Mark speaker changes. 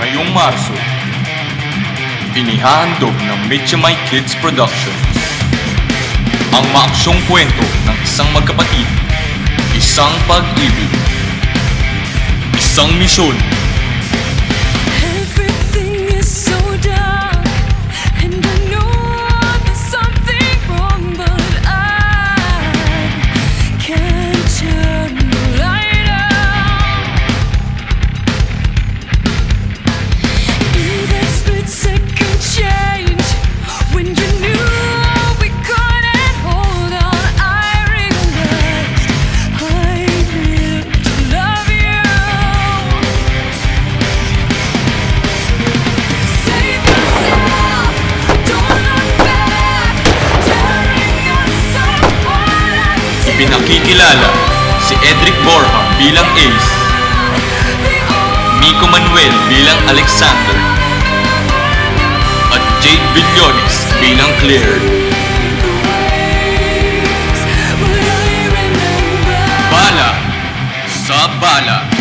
Speaker 1: ngayong Marso. Inihahandog ng Mitchamay Kids Productions. Ang maaksyong kwento ng isang magkapatid, isang pag-ibig, isang misyon, Pinakikilala si Edric Borja bilang Ace, Miko Manuel bilang Alexander, at Jade Villones bilang Claire. Bala sa bala.